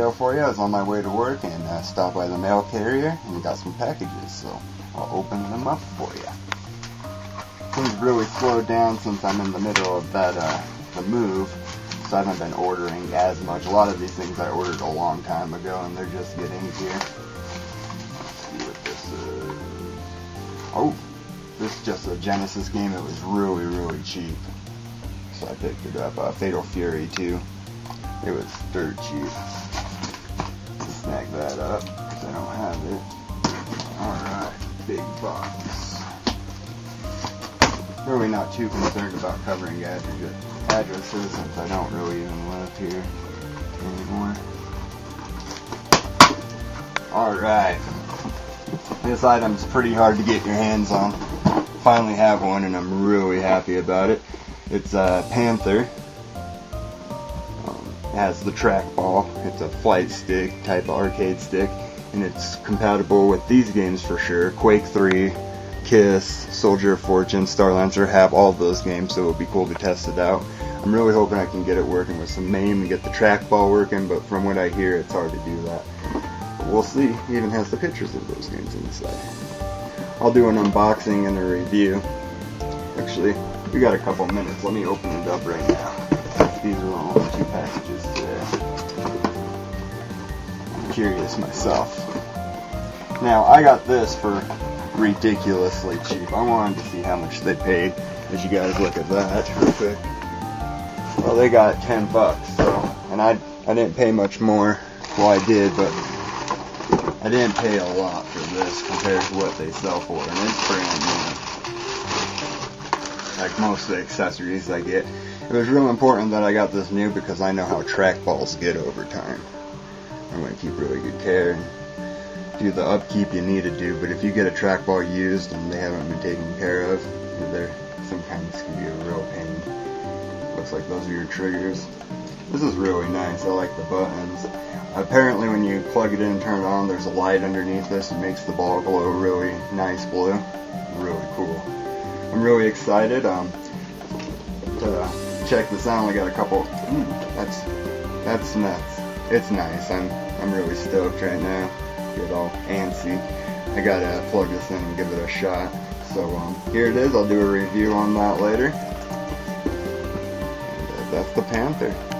I was on my way to work and uh, stopped by the mail carrier and got some packages, so I'll open them up for you. Things really slowed down since I'm in the middle of that uh, the move, so I haven't been ordering as much. A lot of these things I ordered a long time ago, and they're just getting here. Let's see what this is. Oh, this is just a Genesis game. It was really, really cheap, so I picked it up. Uh, Fatal Fury 2. It was dirt cheap. That up because I don't have it. Alright, big box. Really not too concerned about covering addresses since I don't really even live here anymore. Alright. This item's pretty hard to get your hands on. Finally have one and I'm really happy about it. It's a Panther. Has the trackball. It's a flight stick type arcade stick and it's compatible with these games for sure. Quake 3, Kiss, Soldier of Fortune, Star Lancer have all those games, so it would be cool to test it out. I'm really hoping I can get it working with some MAME and get the trackball working, but from what I hear, it's hard to do that. But we'll see. It even has the pictures of those games inside. I'll do an unboxing and a review. Actually, we got a couple minutes. Let me open it up right now. These are the two packages today. I'm curious myself. Now, I got this for ridiculously cheap. I wanted to see how much they paid. As you guys look at that. Well, they got 10 bucks, so, and I, I didn't pay much more. Well, I did, but I didn't pay a lot for this compared to what they sell for, and it's brand new. Like most of the accessories I get. It was real important that I got this new because I know how trackballs get over time. I'm going to keep really good care and do the upkeep you need to do, but if you get a trackball used and they haven't been taken care of, they're sometimes can be a real pain. Looks like those are your triggers. This is really nice. I like the buttons. Apparently when you plug it in and turn it on, there's a light underneath this. It makes the ball glow really nice blue. Really cool. I'm really excited um, check this out. I only got a couple. Ooh, that's that's nuts. It's nice. I'm I'm really stoked right now. Get all antsy. I gotta plug this in and give it a shot. So um, here it is. I'll do a review on that later. And, uh, that's the Panther.